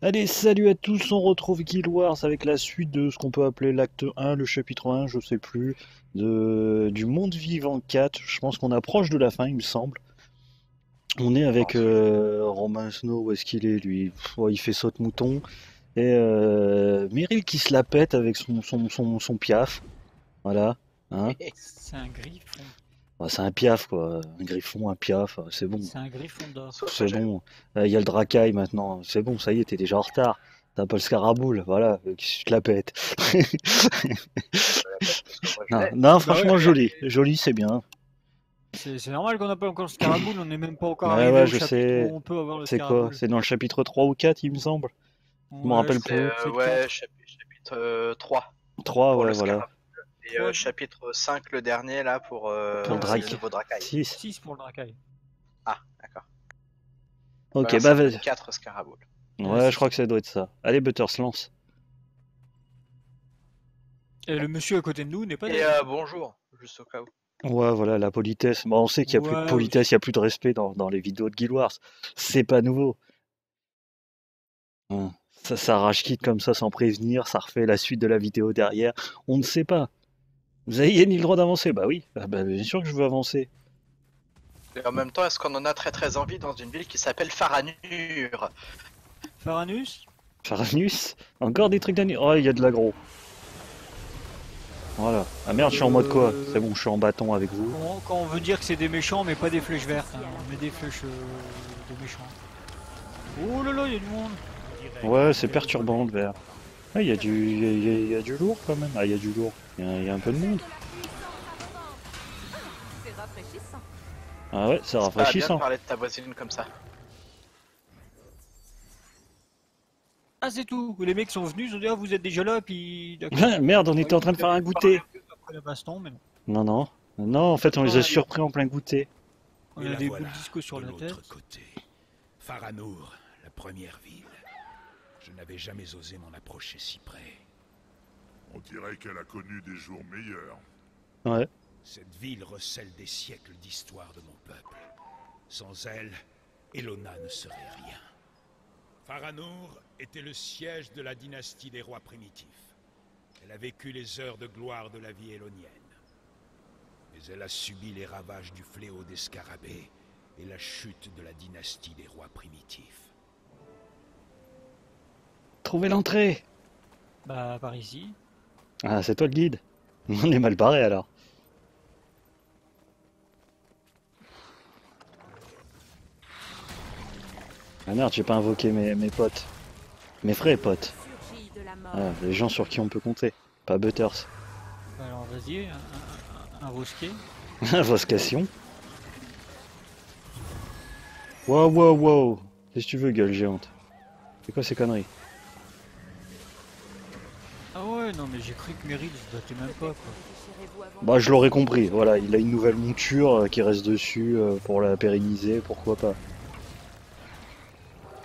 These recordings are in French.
Allez, salut à tous, on retrouve Guild Wars avec la suite de ce qu'on peut appeler l'acte 1, le chapitre 1, je sais plus, de, du monde vivant 4. Je pense qu'on approche de la fin, il me semble. On est avec euh, Romain Snow, où est-ce qu'il est lui? Il fait saute-mouton. Et euh, Meryl qui se la pète avec son, son, son, son piaf. Voilà. Hein C'est un griffon. C'est un piaf, quoi. Un griffon, un piaf, c'est bon. C'est un griffon d'or. C'est bon. Euh, Il y a le dracaille maintenant. C'est bon, ça y est, t'es déjà en retard. T'as pas le scaraboule, voilà, euh, qui te la pète. non, non, franchement, joli. Joli, c'est bien. C'est normal qu'on n'a pas encore le scaraboule, on n'est même pas encore Ouais, arrivé ouais, au je chapitre sais. où on peut avoir le C'est quoi? C'est dans le chapitre 3 ou 4, il me semble me Ouais, rappelle je plus. sais, Euh, c'est le ouais, chapitre, chapitre euh, 3 3, pour ouais, voilà. Et euh, chapitre 5, le dernier, là, pour, euh, Pour le Drake. nouveau Dracaille. 6. 6 pour le dracaille. Ah, d'accord. Ok, Voilà, bah ça vas-y. fait 4 Scaraboule. Ouais, je crois que ça doit être ça. Allez, Butters, lance. Et le monsieur à côté de nous n'est pas Et là. euh, bonjour, juste au cas où. Ouais, voilà, la politesse. Bon, on sait qu'il n'y a plus de politesse, il n'y a plus de respect dans, dans les vidéos de Guild Wars. C'est pas nouveau. Hein, Ça s'arrache quitte comme ça sans prévenir, ça refait la suite de la vidéo derrière. On ne sait pas. Vous avez ni le droit d'avancer Bah oui, Ah bah, bien sûr que je veux avancer. Et en même temps, est-ce qu'on en a très très envie dans une ville qui s'appelle Faranur? Faranus? Faranus? Encore des trucs d'année Oh, il y a de l'agro. Voilà. Ah merde, je suis en mode quoi? Euh. C'est bon, je suis en bâton avec vous. quand, quand on veut dire que c'est des méchants, mais pas des flèches vertes, hein, on met des flèches euh, de méchants. Oh là là, il y a du monde Ouais, c'est perturbant le vert. Ah, il y, a du- il y y a- il y a du lourd quand même. Ah, il y a du lourd. Il y a, il y a un peu de monde. C'est rafraîchissant. Ah ouais, c'est pas bien de rafraîchissant. parler de ta voisine comme ça. Ah c'est tout, les mecs sont venus, ils ont dit ah vous êtes déjà là, puis... d'accord. Merde, on était en train de faire un goûter. Après la baston, mais non. Non, non. Non, en fait, on les a surpris en plein goûter. On a des voilà, boules disco sur de la tête. côté. Faranour, la première ville. Je n'avais jamais osé m'en approcher si près. On dirait qu'elle a connu des jours meilleurs. Ouais. Cette ville recèle des siècles d'histoire de mon peuple. Sans elle, Elona ne serait rien. Faranour était le siège de la dynastie des rois primitifs. Elle a vécu les heures de gloire de la vie élonienne. Mais elle a subi les ravages du fléau des scarabées et la chute de la dynastie des rois primitifs. Trouvez l'entrée. Bah par ici. Ah, c'est toi le guide. On est mal barré alors. Ah merde, j'ai pas invoqué mes, mes potes. Mes vrais potes. Ah, les gens sur qui on peut compter. Pas Butters. Alors vas-y, un, un, un, rosquet. Invocation. Wow, wow, wow. Qu'est-ce que tu veux, gueule géante? C'est quoi ces conneries? Ouais, non mais j'ai cru que Meryl se datait même pas quoi. Bah, je l'aurais compris. Voilà, il a une nouvelle monture euh, qui reste dessus euh, pour la pérenniser, pourquoi pas.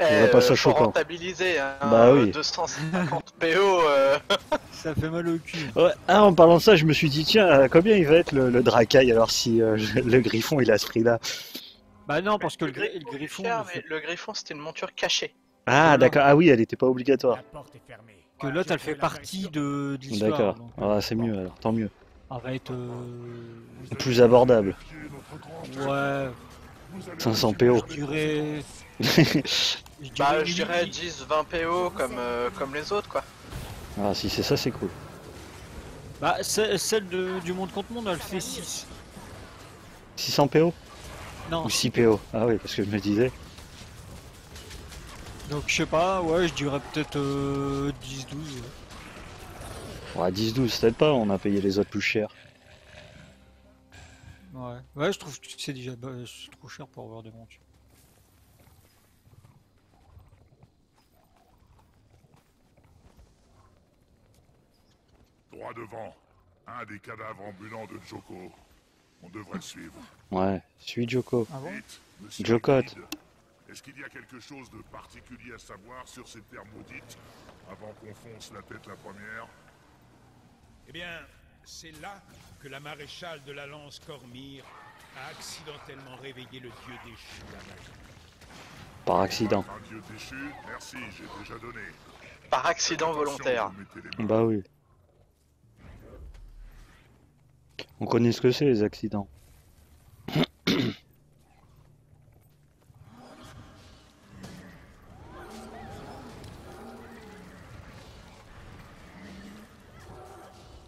Eh, vois pas ça faut choquant. rentabiliser, hein, Bah oui. 250 PO. euh, Ça fait mal au cul. Ouais, ah, en parlant de ça, je me suis dit, tiens, euh, combien il va être le, le dracaille alors si euh, le griffon il a ce prix-là? Bah non, parce que le, le griffon, cher, mais le griffon c'était une monture cachée. Ah, d'accord. Ah oui, elle était pas obligatoire. porte est fermée. Que l'autre elle fait partie de, de l'histoire. D'accord. donc, Ah, c'est mieux alors, tant mieux. Arrête. Euh... Plus abordable. Ouais, 500 PO. je dirais. je Bah, je dirais limite- 10-20 PO comme, euh, comme les autres, quoi. Ah, si c'est ça, c'est cool. Bah, ce- celle de, du monde contre monde, elle fait 6. 600 PO Non, Ou 6 PO Ah oui, parce que je me disais. Donc je sais pas, ouais, je dirais peut-être euh, 10-12. Ouais, 10-12, peut-être pas, on a payé les autres plus cher. Ouais, ouais, je trouve que c'est déjà bah, c'est trop cher pour avoir des montures. Droit devant, un des cadavres ambulants de Joko. On devrait le suivre. Ouais, suis Joko. Ah bon? Jocotte. Est-ce qu'il y a quelque chose de particulier à savoir sur ces terres maudites avant qu'on fonce la tête la première? Eh bien, c'est là que la maréchale de la lance Cormire a accidentellement réveillé le dieu déchu, la magie. Par accident. Un dieu déchu, merci, j'ai déjà donné. Par accident volontaire. Bah oui. On connaît ce que c'est les accidents.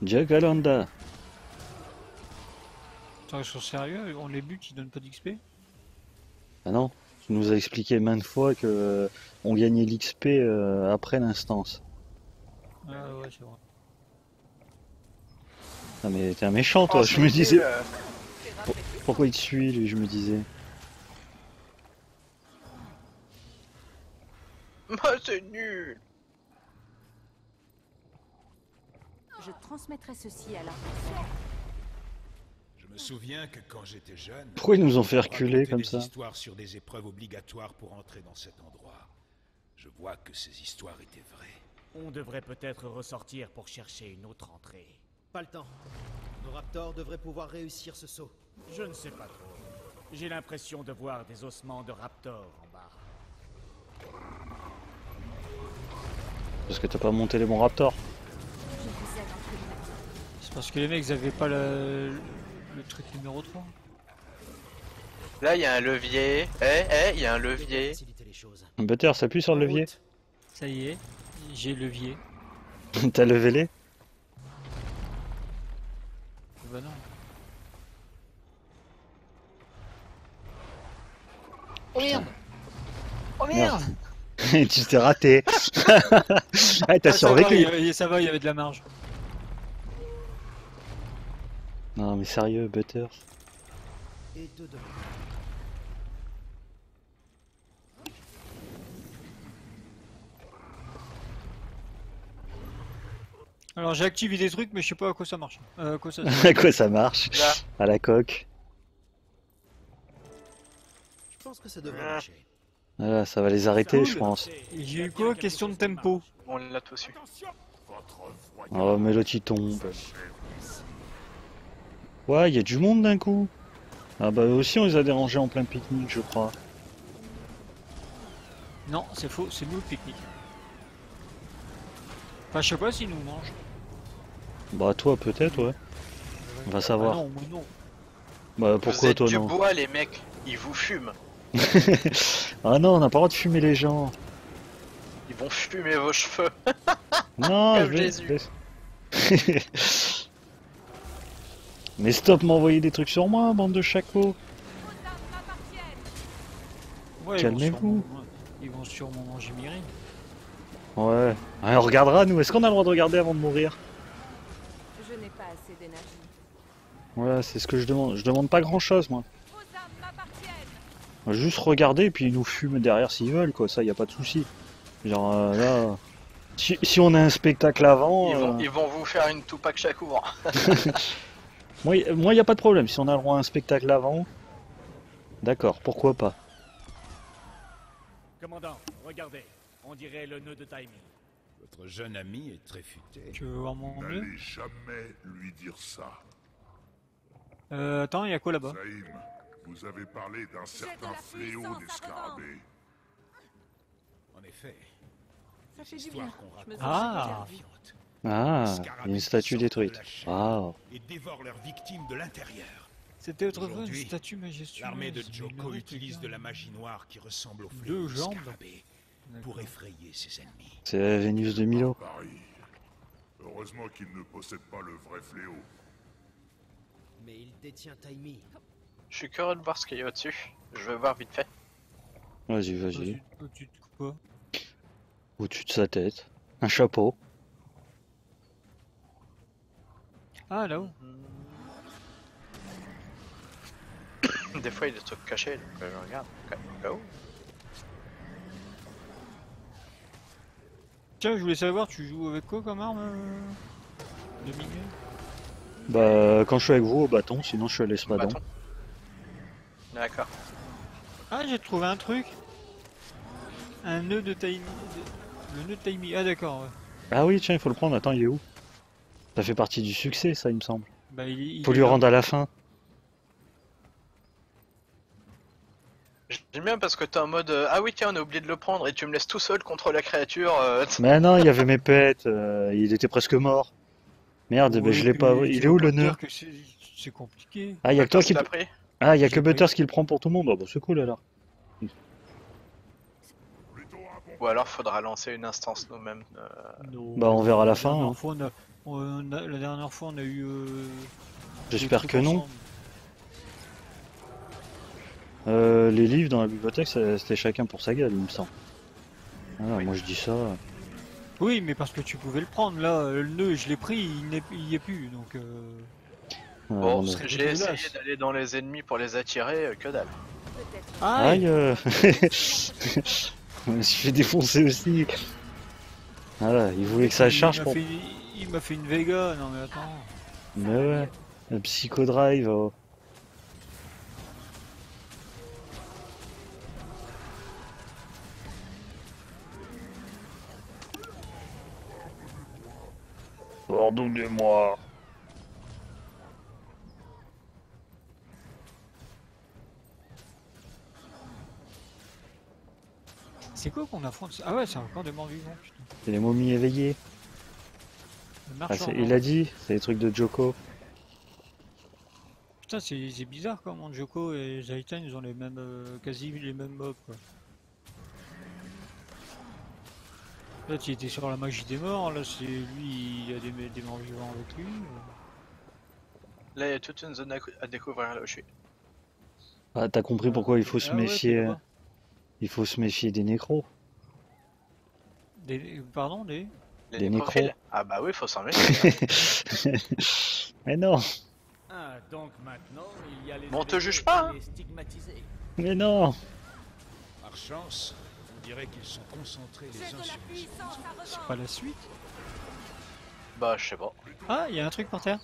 Jack Alanda. Attends, ils sont sérieux On les bute, ils donnent pas d'XP Ah non, tu nous as expliqué maintes fois que euh, on gagnait l'XP euh, après l'instance. Ah ouais, c'est vrai. Ah mais t'es un méchant toi, Oh, je me disais. euh. Pourquoi il te suit lui, je me disais. Moi, c'est nul. Je transmettrai ceci à la Je me souviens que quand j'étais jeune... Pourquoi ils nous ont fait reculer comme des ça histoires sur des épreuves obligatoires pour entrer dans cet endroit. Je vois que ces histoires étaient vraies. On devrait peut-être ressortir pour chercher une autre entrée. Pas le temps. Nos raptors devraient pouvoir réussir ce saut. Je ne sais pas trop. J'ai l'impression de voir des ossements de raptor en bas. Parce que t'as pas monté les bons raptors. Parce que les mecs ils avaient pas le, le truc numéro 3. Là, il y a un levier. Eh, eh, il y a un levier. Butter, s'appuie sur le levier. Ça y est, j'ai le levier. T'as levé les Bah non. Oh merde Oh Merde. tu t'es raté. ah, t'as Ah, survécu. ça va, il y avait de la marge. Non mais sérieux, Butter. Et devant. Alors j'ai activé des trucs mais je sais pas à quoi ça marche. Euh, à quoi ça à quoi ça marche Là. À la coque. Je pense que ça devrait Ah. marcher. Voilà, ça va les arrêter, je pense. J'ai eu quoi Question de tempo? On l'a tous eu. Oh, mais l'autre il tombe. Ouais, il y a du monde d'un coup. Ah bah aussi on les a dérangés en plein pique-nique, je crois. Non, c'est faux, c'est nous le pique-nique. Enfin, je sais pas s'ils nous mangent. Bah toi peut-être, ouais. On va Ah savoir. non, moi non. Bah Vous pourquoi êtes toi du non bois, les mecs. Ils vous fument. Ah non, on n'a pas le droit de fumer les gens. Ils vont fumer vos cheveux. Non, Comme je vais- Jésus. Mais stop m'envoyer des trucs sur moi, bande de chacos. Ouais, Calmez-vous. Ils vont sûrement manger Mirim. Ouais. Ouais, on regardera nous. Est-ce qu'on a le droit de regarder avant de mourir? Je n'ai pas assez d'énergie. Voilà, c'est ce que je demande. Je demande pas grand chose moi. Juste regarder et puis ils nous fument derrière s'ils veulent quoi. Ça y a pas de souci. Genre euh, là, si, si on a un spectacle avant, Ils vont, euh, ils vont vous faire une Tupac Shakur. moi, y- moi y a pas de problème. Si on a le droit à un spectacle avant, d'accord, pourquoi pas. Commandant, regardez. On dirait le nœud de Taimi. Votre jeune ami est très futé. Tu veux voir mon nœud N'allez jamais lui dire ça. Euh, attends, il y a quoi là-bas? Saïm, vous avez parlé d'un certain fléau des scarabées. En effet, Ça fait du bien. Ah. Ah, une statue détruite. Et leurs victimes de l'intérieur. C'était autrefois une statue majestueuse. L'armée de mais Joko ignorée utilise que- de la magie noire qui ressemble au Deux fléau jambes. scarabées pour D'accord. effrayer ses ennemis. C'est la Vénus de Milo. Paris. Heureusement qu'il ne possède pas le vrai fléau. Mais il détient Taimi. Je suis curieux de voir ce qu'il y a au-dessus. Je vais voir vite fait. Vas-y, vas-y. Au-dessus au-dessus de quoi Au-dessus de sa tête. Un chapeau. Ah, là-haut. Des fois, il y a des trucs cachés, donc euh, je regarde. Go. Tiens, je voulais savoir, tu joues avec quoi comme arme euh, de milieu? Bah, quand je suis avec vous au bâton, sinon je suis à l'espadon. Bâton. D'accord. Ah, j'ai trouvé un truc. Un nœud de Taimi. Le nœud de Taimi. Ah, d'accord. ouais. Ah oui, tiens, il faut le prendre. Attends, il est où? Ça fait partie du succès, ça, il me semble. Bah, il, il Faut lui rendre à la fin. Je J'aime bien parce que t'es en mode euh, ah oui tiens on a oublié de le prendre et tu me laisses tout seul contre la créature. euh, Mais non, il y avait mes pets, euh, il était presque mort. Merde, ben, Oui, je l'ai pas. Il est où que c'est compliqué. Ah, il y a que toi qui. l'as pris Ah, il y a que. Butters qui le prend pour tout le monde. Ah, bah, c'est cool alors. Ou alors faudra lancer une instance nous-mêmes. euh. Bah, on verra à la La fin. dernière hein. fois, on a- on a- la dernière fois, on a eu. euh, J'espère que non. Euh, les livres dans la bibliothèque, c'était chacun pour sa gueule, il me semble. Ah, moi je dis ça. Oui, mais parce que tu pouvais le prendre. Là, euh, le nœud, je l'ai pris, il n'est- il y est plus. Donc. euh, Bon, on parce que j'ai essayé d'aller dans les ennemis pour les attirer, que dalle. Aïe euh, Je me suis fait défoncer aussi. Voilà, il voulait que ça il charge m'a pour. fait- Il m'a fait une Vega. Non, mais attends. Mais ouais, le Psycho Drive. oh. Pardonnez-moi. C'est quoi qu'on affronte Ah ouais, c'est encore des morts vivants. Putain. C'est les momies éveillées. Le Ah, il a dit, c'est les trucs de Joko. Putain, c'est bizarre comment Joko et Zaitan ils ont les mêmes, euh, quasi les mêmes mobs quoi. Là, tu étais sur la magie des morts, là, c'est lui, il y a des, des morts vivants avec lui. euh. Là il y a toute une zone à, cou- à découvrir là où je suis. Ah, t'as compris pourquoi il faut se Ah ouais, méfier. Il faut se méfier des nécros. Des, pardon, des? Les Des nécros. Ah bah oui, faut s'en méfier. Mais non, Ah, donc maintenant, il y a les Bon, on te juge pas, et hein. mais non. Par chance, on dirait qu'ils sont concentrés les uns sur les autres. C'est pas la suite bah je sais pas. Ah, il y a un truc par terre.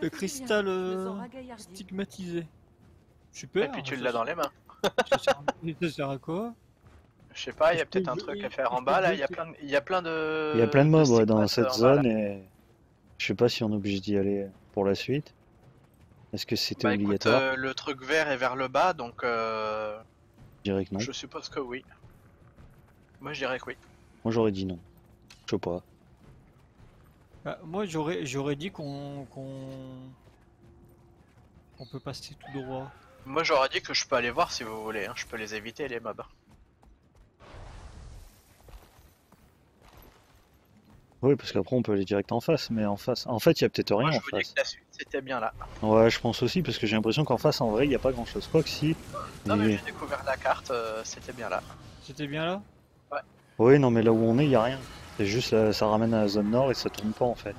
Le cristal euh, stigmatisé. Super. Et puis tu ça l'as dans les mains. Ça sert, ça sert à quoi Je sais pas, il y a peut-être un truc à faire en bas là, il y a plein de, il y a plein de. Il y a plein de mobs ouais, dans cette zone et je sais pas si on est obligé d'y aller pour la suite. Est-ce que c'était Bah écoute, obligatoire? euh, le truc vert est vers le bas donc euh, Je dirais que non. je suppose que oui. Moi je dirais que oui. Moi j'aurais dit non. Je sais pas. Bah, moi j'aurais j'aurais dit qu'on qu'on on peut passer tout droit. Moi j'aurais dit que je peux aller voir si vous voulez, hein. je peux les éviter les mobs. Oui, parce qu'après on peut aller direct en face, mais en face. En fait, il y a peut-être rien Moi je en vous dis face. que la suite c'était bien là. Ouais, je pense aussi, parce que j'ai l'impression qu'en face, en vrai, il n'y a pas grand chose. Quoi que si. Non mais mais- j'ai découvert la carte, euh, c'était bien là. C'était bien là? Oui, non, mais là où on est, il n'y a rien. C'est juste, là, ça ramène à la zone nord et ça tourne pas en fait.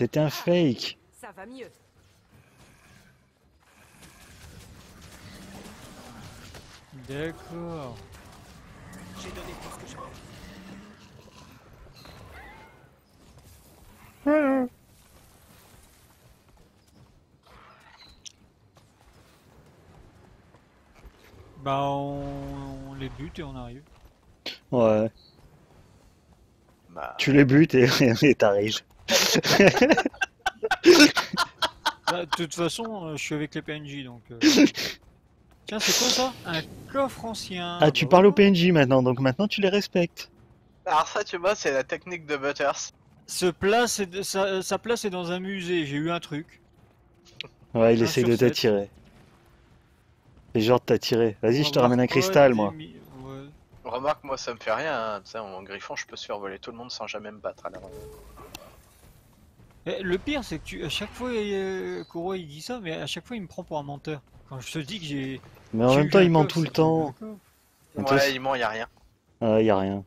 C'était un fake. Ça va mieux. D'accord. J'ai donné tout ce que j'avais. Bah on, on les bute et on arrive. Ouais. Bah, Tu les butes et et t'arrives. Bah, de toute façon, euh, je suis avec les PNJ donc. euh. Tiens, c'est quoi ça Un coffre ancien. Ah, tu parles au. PNJ maintenant, donc maintenant tu les respectes. Alors ça tu vois c'est la technique de Butters. Ce place est de- sa, sa place est dans un musée. J'ai eu un truc. Ouais, il sur de t'attirer. C'est genre de t'attirer. Vas-y, je te ramène un cristal, moi. mi- ouais. Remarque moi ça me fait rien, hein. tu sais, en griffon je peux survoler tout le monde sans jamais me battre à l'avant. Eh, le pire, c'est que tu, à chaque fois, euh, Koro il dit ça, mais à chaque fois il me prend pour un menteur. Quand je te dis que j'ai. Mais en même temps, il ment tout le temps. Ouais il ment, y a rien. Ah, y a rien.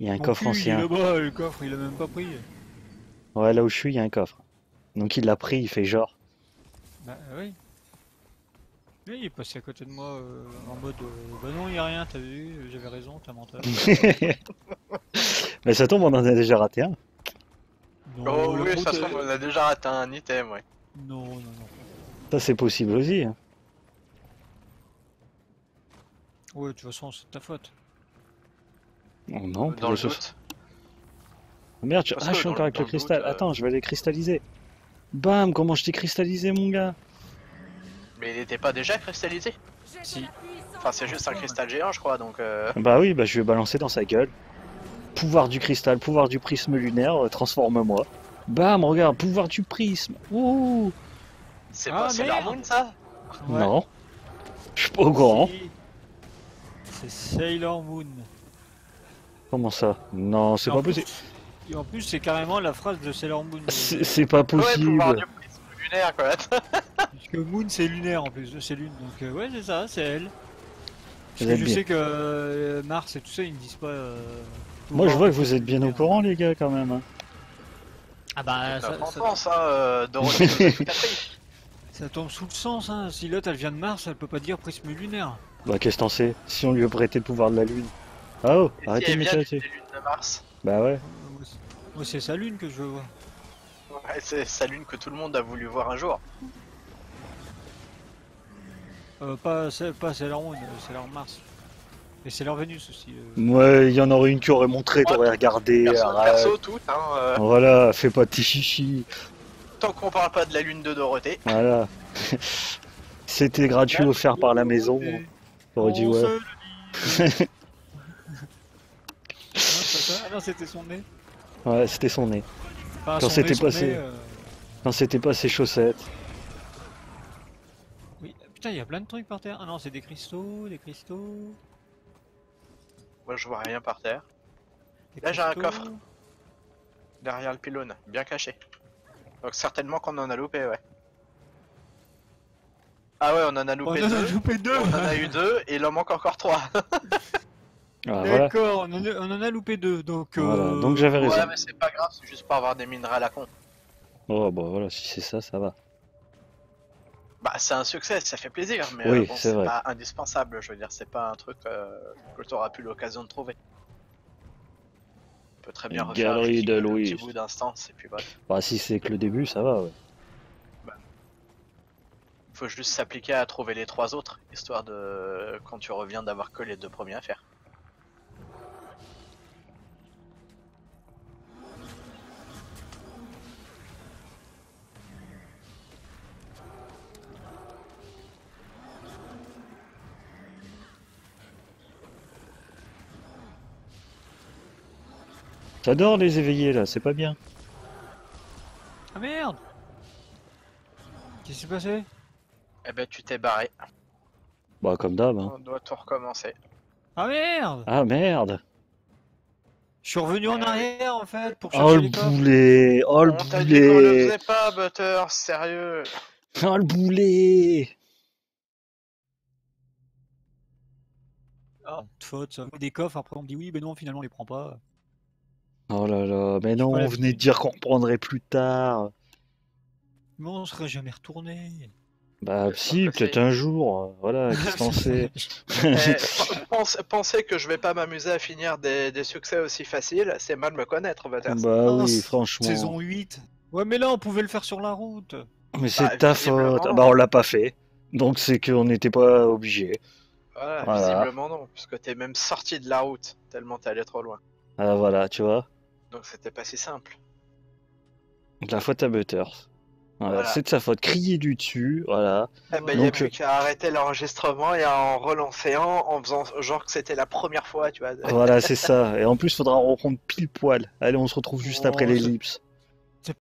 Il y a un Mon coffre cul, ancien. Il est là-bas, le coffre, il a même pas pris. Ouais, là où je suis, il y a un coffre. Donc il l'a pris, il fait genre. Bah oui. Lui, il est passé à côté de moi euh, en mode euh, Bah non, il y a rien, t'as vu, euh, j'avais raison, t'as menteur. Mais ça tombe, on en a déjà raté un. Non, Oh oui, façon euh, on a déjà raté un item ouais. Non, non, non. Ça, c'est possible aussi. hein. Ouais, de toute façon, c'est de ta faute. Oh, non, dans le pour le- doute. Oh, Merde, ah, je suis encore avec le le cristal. doute, euh, Attends, je vais les cristalliser. Bam, comment je t'ai cristallisé, mon gars? Mais il était pas déjà cristallisé? Si. Enfin, c'est juste un cristal géant, je crois, donc. Euh... Bah oui, bah je vais balancer dans sa gueule. Pouvoir du cristal, pouvoir du prisme lunaire, euh, transforme-moi. Bam, regarde, pouvoir du prisme. Ouh C'est Ah, pas Sailor. Moon, ça Ouais. Non. Je suis pas au courant. C'est Sailor Moon. Comment ça Non, c'est pas plus- possible. Et en plus, c'est carrément la phrase de Sailor Moon. C'est pas possible. du lunaire, quoi. Parce que Moon, c'est lunaire en plus, c'est lune. Donc, euh, ouais, c'est ça, c'est elle. Parce que je bien. sais que euh, Mars et tout ça, ils ne disent pas. euh, Moi, je vois que vous êtes bien au courant, les gars, quand même. hein. Ah bah, Ça ça, prend ça- hein, euh, Dorothée. Ça tombe sous le sens. Hein. Si l'autre elle vient de Mars, elle peut pas dire prisme lunaire. Bah, qu'est-ce que t'en sais Si on lui a prêté le pouvoir de la lune. Ah oh, Et arrêtez de me tirer de Mars Bah ouais. Moi, c'est- c'est sa lune que je veux voir. Ouais, c'est sa lune que tout le monde a voulu voir un jour. Euh, pas, c'est- pas Sailor Moon, euh, Sailor Mars. Et Sailor Vénus aussi. euh. Ouais, il y en aurait une qui aurait montré, t'aurais regardé. Perso, arrête. perso tout, hein, euh, Voilà, fais pas de tes chichis. Tant qu'on parle pas de la lune de Dorothée. Voilà. C'était gratuit offert par la maison. T'aurais dit On ouais. pas. Ah non, c'était son nez. Ouais, c'était son nez. Enfin, Quand c'était passé. nez, euh, Non, c'était pas ses chaussettes. Oui, putain, il y a plein de trucs par terre. Ah non, c'est des cristaux, des cristaux. Moi je vois rien par terre. des Là, j'ai un coffre. Derrière le pylône, bien caché. Donc certainement qu'on en a loupé, ouais. Ah ouais, on en a On loupé en a deux. loupé deux. On en a eu deux et il en manque encore trois. Ah, voilà. D'accord, on, en a- on en a loupé deux. Donc, Voilà, euh, donc j'avais raison. Ouais, mais c'est pas grave, c'est juste pour avoir des minerais à la con. Oh, bah voilà, si c'est ça, ça va. Bah, c'est un succès, ça fait plaisir, mais Oui, euh, bon, c'est pas indispensable. Je veux dire, c'est pas un truc euh, que tu auras plus l'occasion de trouver. Peut très bien refaire galerie de le petit Louise. bout d'instance et puis voilà. Bah, si c'est que le début, ça va, ouais. Faut juste s'appliquer à trouver les trois autres, histoire de quand tu reviens d'avoir que les deux premiers à faire. T'adores les éveillés, là, c'est pas bien. Ah merde Qu'est-ce qui s'est passé? Eh ben, tu t'es barré. Bah, comme d'hab, hein. On doit tout recommencer. Ah merde Ah, merde Je suis revenu en arrière en fait pour Oh, chercher le les coffres. boulet Oh, le On t'a dit qu'on le boulet faisait pas, Butter, sérieux. Oh, le boulet Ah, de faute, ça. Des coffres, après on me dit oui, mais non, finalement on les prend pas. Oh là là, mais non, on venait de dire qu'on reprendrait plus tard. Mais on serait jamais retourné. Bah, Euh, si, peut-être un jour, voilà, qu'est-ce qu'on sait Eh, p- pense- penser que je vais pas m'amuser à finir des, des succès aussi faciles, c'est mal me connaître. Bah Non, oui, c'est- franchement. Saison 8. Ouais, mais là on pouvait le faire sur la route. Mais c'est Bah, de ta faute. Ah bah, on l'a pas fait. Donc c'est qu'on n'était pas obligé. Voilà, Voilà. visiblement non, puisque t'es même sorti de la route, tellement t'es allé trop loin. Ah voilà, tu vois. Donc c'était pas si simple. Donc la faute à Butters. Voilà, Voilà. c'est de sa faute. Crier du dessus, voilà. Eh ben, il y a plus qu'à arrêter l'enregistrement et à en relancer un en faisant genre que c'était la première fois, tu vois. Voilà, c'est ça. Et en plus, faudra reprendre pile poil. Allez, on se retrouve juste après l'ellipse.